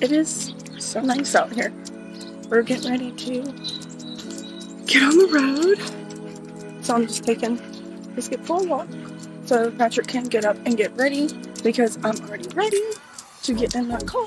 it is so nice out here. We're getting ready to get on the road. So I'm just taking Biscuit for a walk so Patrick can get up and get ready because I'm already ready to get in the car.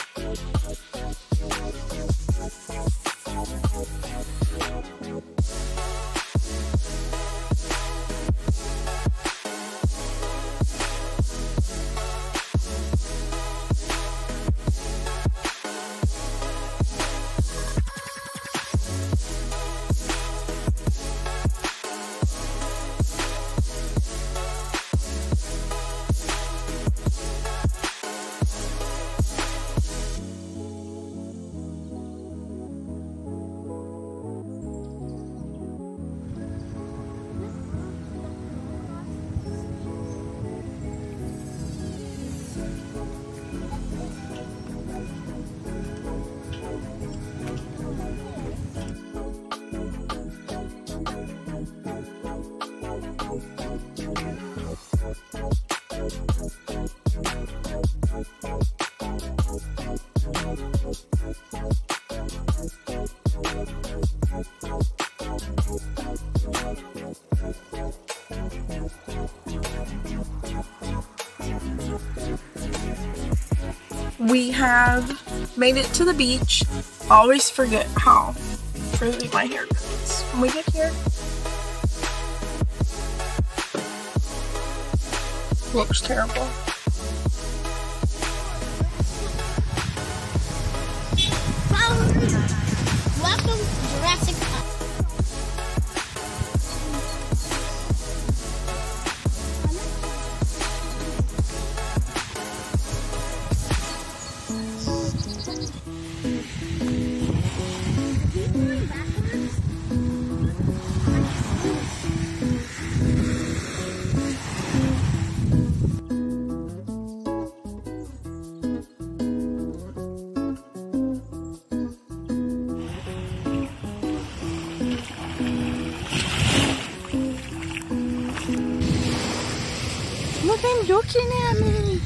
We have made it to the beach. Always forget how frizzy my hair gets when we get here. Looks terrible. Yamduki, né, amigos?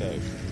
É,